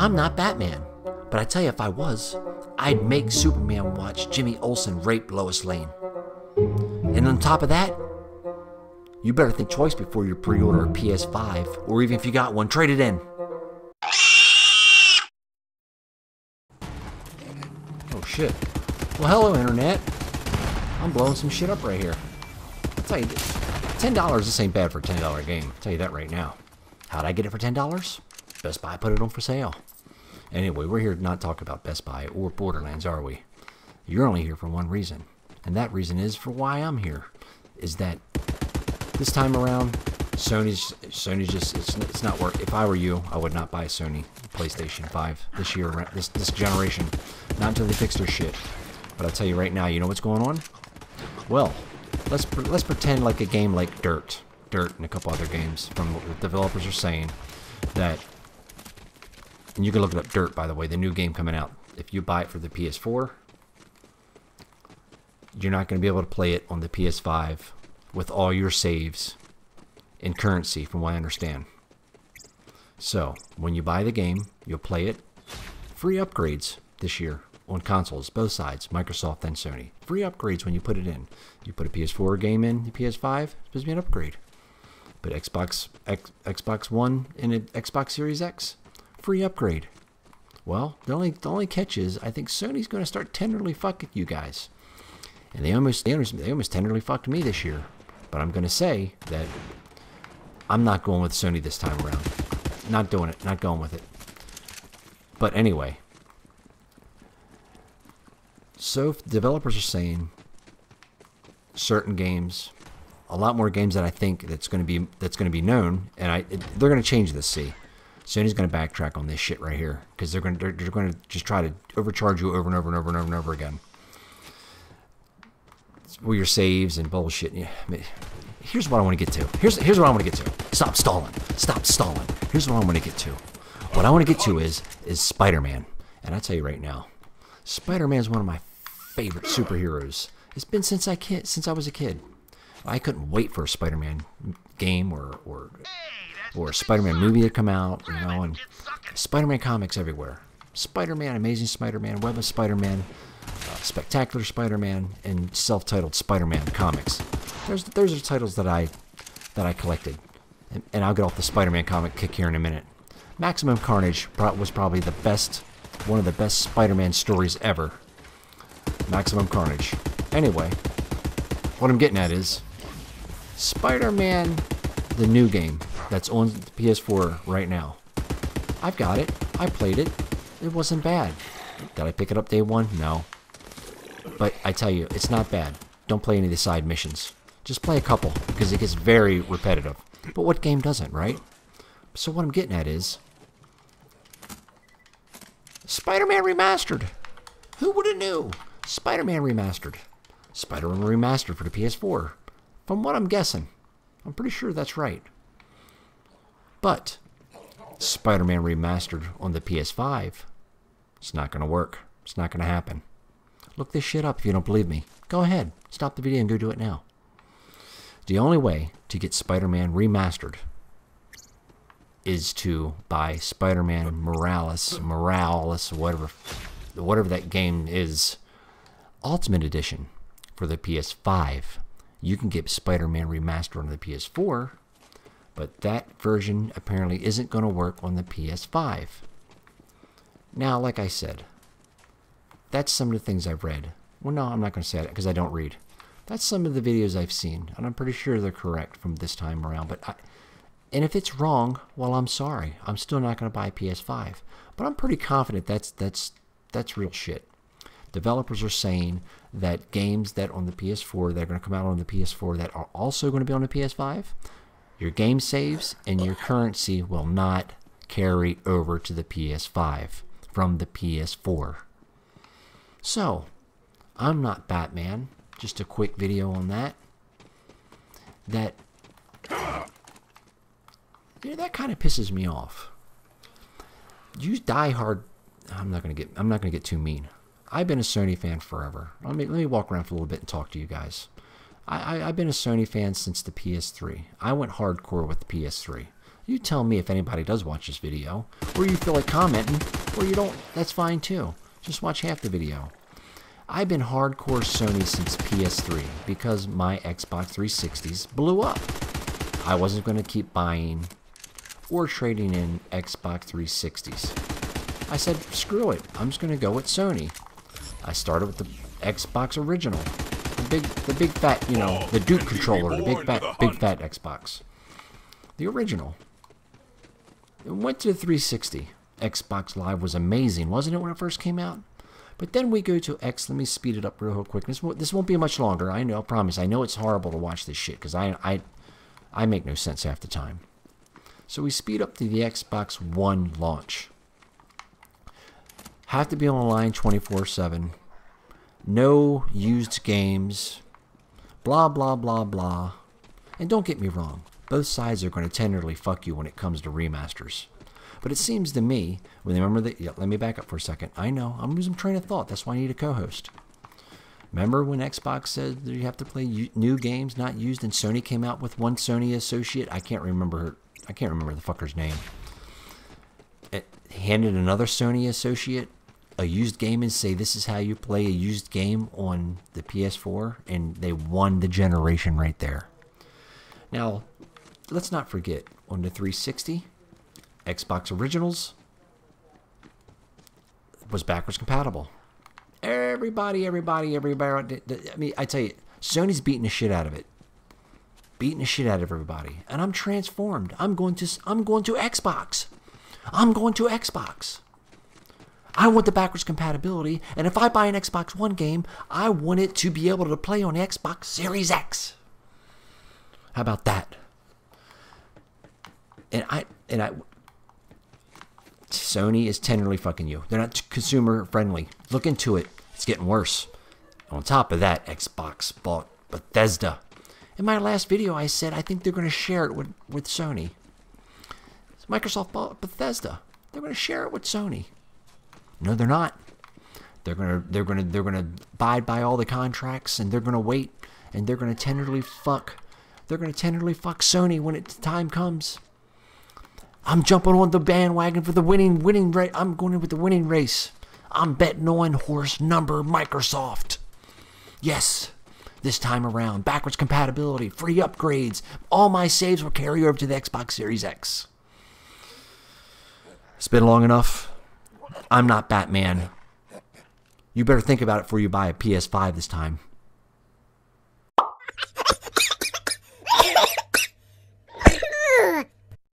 I'm not Batman. But I tell you, if I was, I'd make Superman watch Jimmy Olsen rape Lois Lane. And on top of that, you better think twice before you pre order a PS5, or even if you got one, trade it in. Oh shit. Well, hello, Internet. I'm blowing some shit up right here. I'll tell you, $10, this ain't bad for a $10 game. I'll tell you that right now. How'd I get it for $10? Best Buy put it on for sale. Anyway, we're here to not talk about Best Buy or Borderlands, are we? You're only here for one reason. And that reason is for why I'm here. Is that this time around, Sony's Sony's just it's, it's not work. If I were you, I would not buy a Sony PlayStation 5 this year, this this generation. Not until they fix their shit. But I'll tell you right now, you know what's going on? Well, let's let's pretend like a game like Dirt, Dirt, and a couple other games from what the developers are saying that. And you can look it up, Dirt, by the way, the new game coming out. If you buy it for the PS4, you're not going to be able to play it on the PS5 with all your saves in currency, from what I understand. So, when you buy the game, you'll play it. Free upgrades this year on consoles, both sides, Microsoft and Sony. Free upgrades when you put it in. You put a PS4 game in, the PS5, it's supposed to be an upgrade. But Xbox X, Xbox One and an Xbox Series X, free upgrade. Well, the only the only catch is I think Sony's going to start tenderly fucking you guys, and they almost they almost they almost tenderly fucked me this year. But I'm going to say that I'm not going with Sony this time around. Not doing it. Not going with it. But anyway, so developers are saying certain games, a lot more games that I think that's going to be that's going to be known, and I it, they're going to change this. See, Sony's going to backtrack on this shit right here because they're going to they're, they're going to just try to overcharge you over and over and over and over and over again. With your saves and bullshit. Yeah, here's what I want to get to. Here's here's what I want to get to. Stop stalling. Stop stalling. Here's what I want to get to. What I want to get to is is Spider-Man, and I tell you right now, Spider-Man is one of my favorite superheroes. It's been since I kid since I was a kid. I couldn't wait for a Spider-Man game or or or Spider-Man movie to come out, you know, and Spider-Man comics everywhere. Spider-Man, Amazing Spider-Man, Web of Spider-Man, uh, Spectacular Spider-Man, and self-titled Spider-Man comics. There's those are titles that I that I collected, and, and I'll get off the Spider-Man comic kick here in a minute. Maximum Carnage was probably the best, one of the best Spider-Man stories ever. Maximum Carnage. Anyway, what I'm getting at is Spider-Man, the new game that's on the PS4 right now. I've got it. I played it. It wasn't bad. Did I pick it up day one? No. But I tell you, it's not bad. Don't play any of the side missions. Just play a couple, because it gets very repetitive. But what game doesn't, right? So what I'm getting at is... Spider-Man Remastered! Who would have knew? Spider-Man Remastered. Spider-Man Remastered for the PS4. From what I'm guessing. I'm pretty sure that's right. But Spider-Man Remastered on the PS5, it's not going to work. It's not going to happen. Look this shit up if you don't believe me. Go ahead. Stop the video and go do it now. The only way to get Spider-Man Remastered is to buy Spider-Man Morales, Morales, whatever, whatever that game is, Ultimate Edition for the PS5. You can get Spider-Man Remastered on the PS4, but that version apparently isn't going to work on the PS5. Now, like I said, that's some of the things I've read. Well, no, I'm not going to say that because I don't read. That's some of the videos I've seen, and I'm pretty sure they're correct from this time around. But I, and if it's wrong, well, I'm sorry. I'm still not going to buy a PS5. But I'm pretty confident that's that's that's real shit. Developers are saying that games that on the PS4 that are going to come out on the PS4 that are also going to be on the PS5, your game saves and your currency will not carry over to the PS5 from the PS4. So, I'm not Batman. Just a quick video on that. That yeah, that kind of pisses me off. You die hard. I'm not gonna get. I'm not gonna get too mean. I've been a Sony fan forever. Let me let me walk around for a little bit and talk to you guys. I, I have been a Sony fan since the PS3. I went hardcore with the PS3. You tell me if anybody does watch this video, or you feel like commenting, or you don't, that's fine too. Just watch half the video. I've been hardcore Sony since PS3 because my Xbox 360s blew up. I wasn't going to keep buying or trading in Xbox 360s. I said, screw it, I'm just going to go with Sony. I started with the Xbox original, the big, the big fat, you know, the Duke controller, the big fat, big fat Xbox, the original. It went to the 360. Xbox Live was amazing, wasn't it, when it first came out? But then we go to X. Let me speed it up real quick. This won't, this won't be much longer. I know. I promise. I know it's horrible to watch this shit because I, I, I make no sense half the time. So we speed up to the Xbox One launch. Have to be online 24/7. No used games. Blah blah blah blah. And don't get me wrong. Both sides are going to tenderly fuck you when it comes to remasters. But it seems to me, when they remember that, yeah, let me back up for a second. I know, I'm losing train of thought. That's why I need a co-host. Remember when Xbox said that you have to play new games not used, and Sony came out with one Sony associate? I can't remember. Her, I can't remember the fucker's name. It handed another Sony associate a used game and say this is how you play a used game on the PS4, and they won the generation right there. Now, let's not forget on the 360, Xbox Originals was backwards compatible. Everybody, everybody, everybody. I mean, I tell you, Sony's beating the shit out of it. Beating the shit out of everybody. And I'm transformed. I'm going to I'm going to Xbox. I'm going to Xbox. I want the backwards compatibility, and if I buy an Xbox One game, I want it to be able to play on the Xbox Series X. How about that? And I and I Sony is tenderly fucking you. They're not consumer friendly. Look into it. It's getting worse. On top of that, Xbox bought Bethesda. In my last video, I said I think they're going to share it with, with Sony. Microsoft bought Bethesda. They're going to share it with Sony. No, they're not. They're gonna they're gonna they're gonna abide by all the contracts and they're gonna wait and they're gonna tenderly fuck. They're gonna tenderly fuck Sony when it time comes. I'm jumping on the bandwagon for the winning winning race. I'm going in with the winning race. I'm betting on horse number Microsoft. Yes, this time around, backwards compatibility, free upgrades. All my saves will carry over to the Xbox Series X. It's been long enough. I'm not Batman. You better think about it before you buy a PS5 this time.